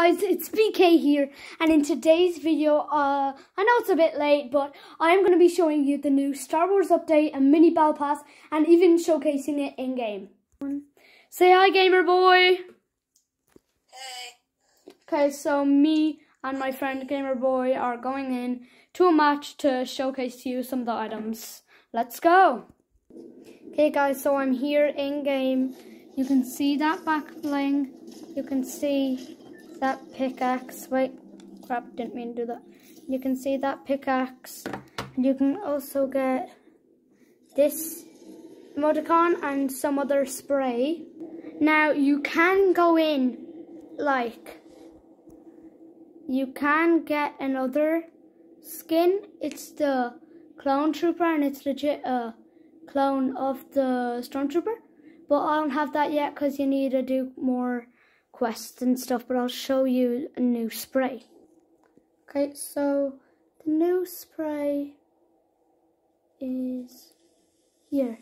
Guys, it's BK here, and in today's video, uh, I know it's a bit late, but I am going to be showing you the new Star Wars update and mini battle pass, and even showcasing it in-game. Say hi, gamer boy! Hey. Okay, so me and my friend Gamer Boy are going in to a match to showcase to you some of the items. Let's go! Okay guys, so I'm here in-game. You can see that back bling. You can see that pickaxe. Wait, crap, didn't mean to do that. You can see that pickaxe. And you can also get this emoticon and some other spray. Now, you can go in, like, you can get another skin. It's the clone trooper and it's legit a clone of the stormtrooper. But I don't have that yet because you need to do more quests and stuff, but I'll show you a new spray. Okay, so the new spray is here.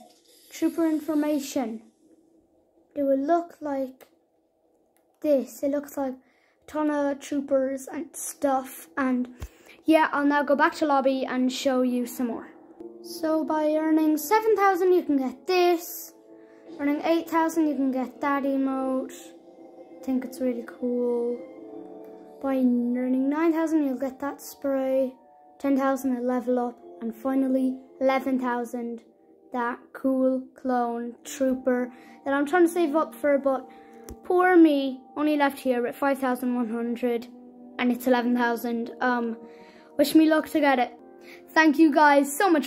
Trooper information. It will look like this. It looks like a ton of troopers and stuff. And yeah, I'll now go back to lobby and show you some more. So by earning 7,000 you can get this. Earning 8,000 you can get that emote think it's really cool. By earning 9,000 you'll get that spray, 10,000 a level up, and finally 11,000 that cool clone trooper that I'm trying to save up for, but poor me, only left here with 5,100 and it's 11,000. Um, wish me luck to get it. Thank you guys so much